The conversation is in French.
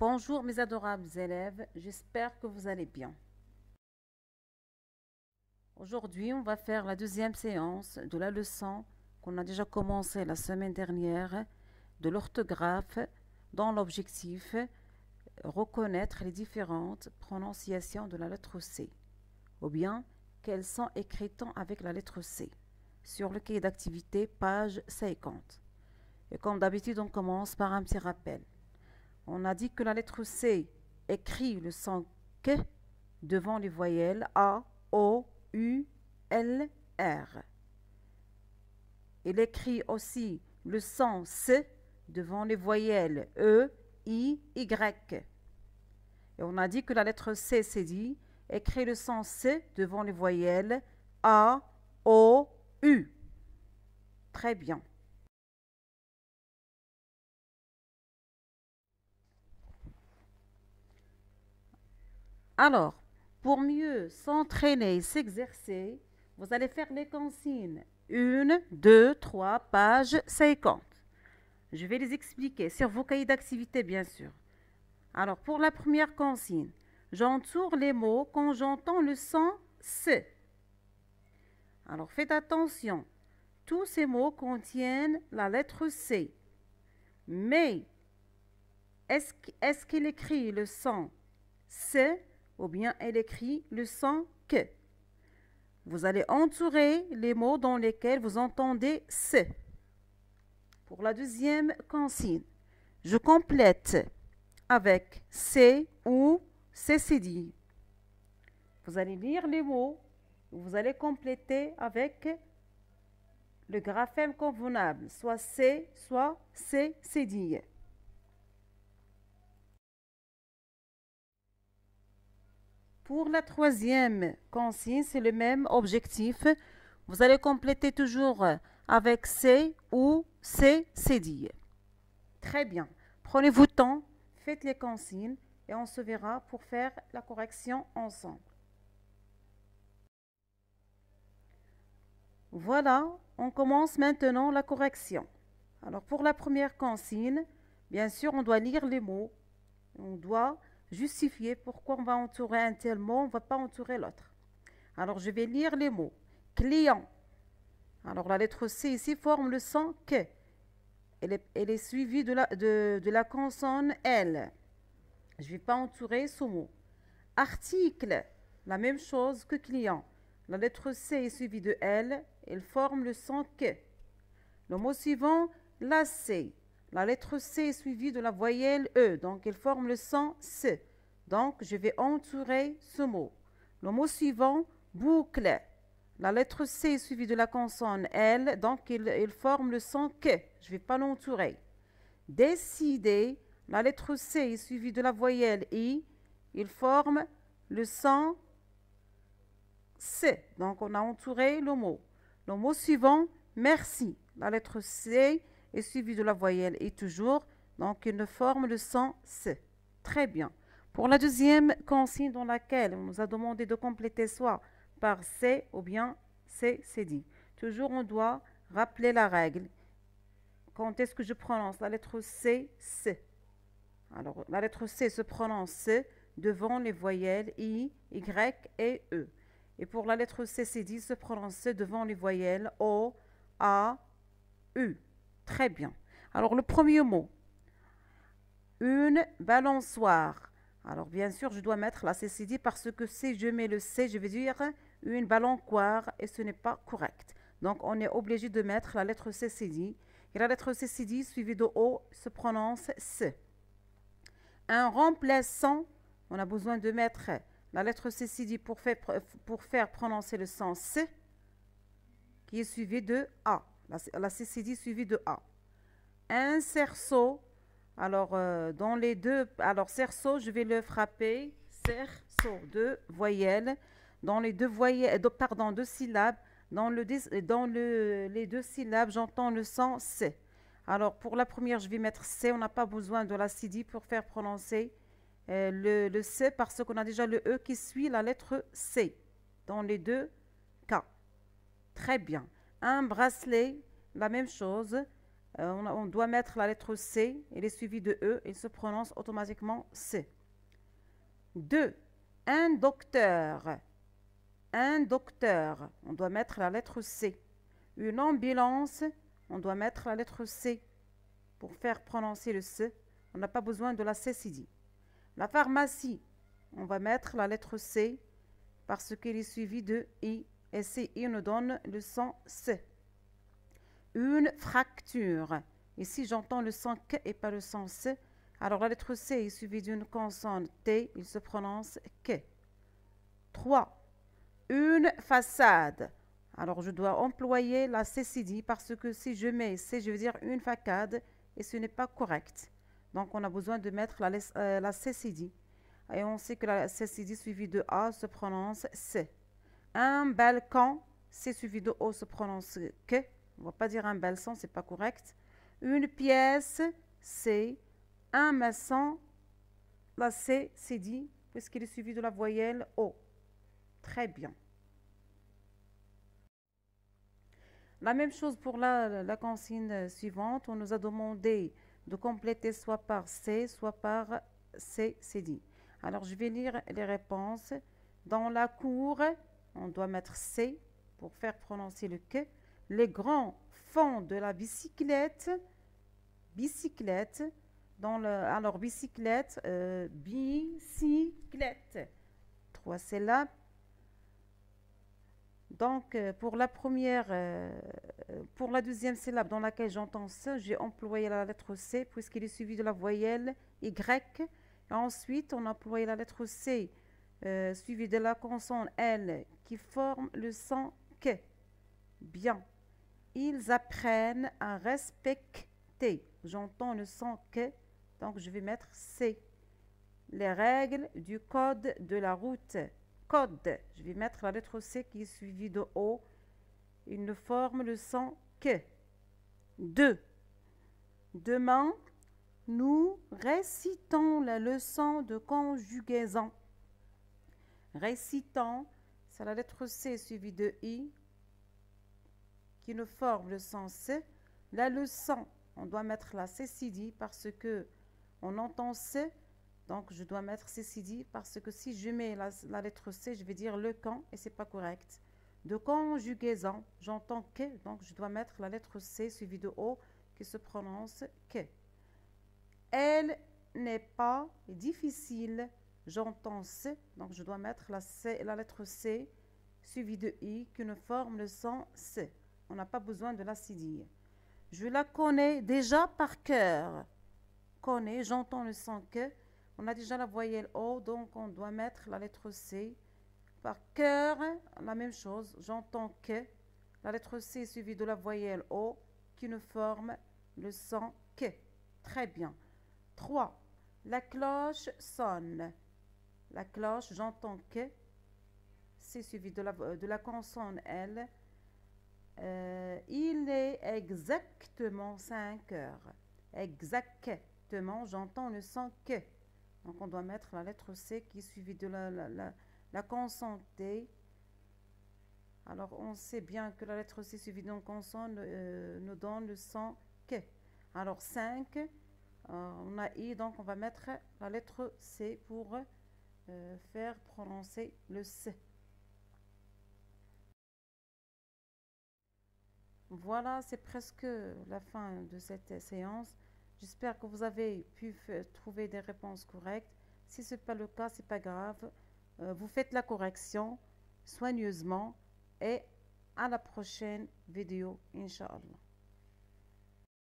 Bonjour mes adorables élèves, j'espère que vous allez bien. Aujourd'hui, on va faire la deuxième séance de la leçon qu'on a déjà commencé la semaine dernière de l'orthographe dans l'objectif reconnaître les différentes prononciations de la lettre C, ou bien qu'elles sont écrites avec la lettre C, sur le cahier d'activité, page 50. Et comme d'habitude, on commence par un petit rappel. On a dit que la lettre C écrit le son que devant les voyelles A, O, U, L, R. Il écrit aussi le son C devant les voyelles E, I, Y. Et on a dit que la lettre C, c'est écrit le son C devant les voyelles A, O, U. Très bien. Alors, pour mieux s'entraîner et s'exercer, vous allez faire les consignes. Une, deux, trois, page 50. Je vais les expliquer sur vos cahiers d'activité, bien sûr. Alors, pour la première consigne, j'entoure les mots quand j'entends le son C. Alors, faites attention. Tous ces mots contiennent la lettre C. Mais, est-ce qu'il écrit le son C ou bien elle écrit le son que. Vous allez entourer les mots dans lesquels vous entendez C. Pour la deuxième consigne, je complète avec C ou CCD. Vous allez lire les mots, vous allez compléter avec le graphème convenable, soit C, soit CCD. Pour la troisième consigne, c'est le même objectif. Vous allez compléter toujours avec C ou C, dit. Très bien. Prenez vous temps, faites les consignes et on se verra pour faire la correction ensemble. Voilà, on commence maintenant la correction. Alors pour la première consigne, bien sûr, on doit lire les mots. On doit justifier pourquoi on va entourer un tel mot, on ne va pas entourer l'autre. Alors, je vais lire les mots. Client. Alors, la lettre C ici forme le son que. Elle est, suivie de la, de, la consonne L. Je ne vais pas entourer ce mot. Article. La même chose que client. La lettre C est suivie de L. Elle forme le son que. Le mot suivant, la C. La lettre C est suivie de la voyelle E, donc elle forme le son C. Donc, je vais entourer ce mot. Le mot suivant, boucle. La lettre C est suivie de la consonne L, donc il, forme le son que. Je ne vais pas l'entourer. Décider. La lettre C est suivie de la voyelle I. Il forme le son C. Donc, on a entouré le mot. Le mot suivant, merci. La lettre C est suivi de la voyelle et toujours, donc il ne forme le son C. Très bien. Pour la deuxième consigne dans laquelle on nous a demandé de compléter soit par C ou bien C, c'est dit. Toujours on doit rappeler la règle. Quand est-ce que je prononce la lettre C, C. Alors la lettre C se prononce C devant les voyelles I, Y et E. Et pour la lettre C, c'est dit, se prononce C devant les voyelles O, A, U. Très bien. Alors, le premier mot. Une balançoire. Alors, bien sûr, je dois mettre la CCD parce que si je mets le C, je vais dire une balançoire et ce n'est pas correct. Donc, on est obligé de mettre la lettre CCD. Et la lettre CCD suivie de O se prononce C. Un remplaçant, on a besoin de mettre la lettre CCD pour faire, pour prononcer le son C qui est suivi de A la, CCD suivie de A. Un cerceau, alors euh, dans les deux, alors cerceau, je vais le frapper, cerceau, deux voyelles, dans les deux voyelles, euh, pardon, deux syllabes, dans, le, dans le, les deux syllabes, j'entends le son C. Alors pour la première, je vais mettre C, on n'a pas besoin de la CD pour faire prononcer euh, le, le C parce qu'on a déjà le E qui suit la lettre C dans les deux cas. Très bien un bracelet, la même chose, euh, on, doit mettre la lettre C, elle est suivie de E, il se prononce automatiquement C. 2. Un docteur. Un docteur, on doit mettre la lettre C. Une ambulance, on doit mettre la lettre C. Pour faire prononcer le C, on n'a pas besoin de la CCD. La pharmacie, on va mettre la lettre C parce qu'elle est suivie de I. Et C, I nous donne le son C. Une fracture. Ici, j'entends le son K et pas le son C. Alors, la lettre C est suivie d'une consonne T. Il se prononce K. 3. Une façade. Alors, je dois employer la CCD parce que si je mets C, je veux dire une facade et ce n'est pas correct. Donc, on a besoin de mettre la, euh, la. Et on sait que la CCD suivie de A se prononce C. Un balcon, C suivi de O se prononce que. On ne va pas dire un balcon, c'est pas correct. Une pièce, C. Un maçon, la C, c'est dit, puisqu'il est suivi de la voyelle O. Très bien. La même chose pour la, la consigne suivante. On nous a demandé de compléter soit par C, soit par C, c'est dit. Alors, je vais lire les réponses. Dans la cour, on doit mettre C pour faire prononcer le que. Les grands font de la bicyclette. Bicyclette. Alors, bicyclette, euh, bicyclette. Trois syllabes. Donc, euh, pour la première, euh, pour la deuxième syllabe dans laquelle j'entends ça, j'ai employé la lettre C puisqu'il est suivi de la voyelle Y. ensuite, on a employé la lettre C euh, suivi de la consonne L qui forme le son que. Bien. Ils apprennent à respecter. J'entends le son que, donc je vais mettre C. Les règles du code de la route. Code. Je vais mettre la lettre C qui est suivie de O. Il ne forme le son que. 2. Demain, nous récitons la leçon de conjugaison. Récitant, c'est la lettre C suivie de I qui nous forme le son C. La leçon, on doit mettre la CCD parce que on entend C, donc je dois mettre CCD parce que si je mets la, lettre C, je vais dire le camp et c'est pas correct. De conjugaison, j'entends que, donc je dois mettre la lettre C suivie de O qui se prononce que. Elle n'est pas difficile J'entends C, donc je dois mettre la, C, la lettre C suivie de I qui ne forme le son C. On n'a pas besoin de la cédille. Je la connais déjà par cœur. Connais, j'entends le son que. On a déjà la voyelle O, donc on doit mettre la lettre C. Par cœur, la même chose. J'entends que. La lettre C suivie de la voyelle O qui ne forme le son que. Très bien. 3. La cloche sonne. La cloche, j'entends que, c'est suivi de la, de la consonne L. Euh, il est exactement 5 heures. Exactement, j'entends le son que. Donc on doit mettre la lettre C qui est suivie de la, consonne T. Alors on sait bien que la lettre C suivie d'une consonne euh, nous donne le son que. Alors 5, euh, on a I, donc on va mettre la lettre C pour euh, faire prononcer le C. Voilà, c'est presque la fin de cette séance. J'espère que vous avez pu trouver des réponses correctes. Si ce n'est pas le cas, ce n'est pas grave. Euh, vous faites la correction soigneusement et à la prochaine vidéo, Inch'Allah.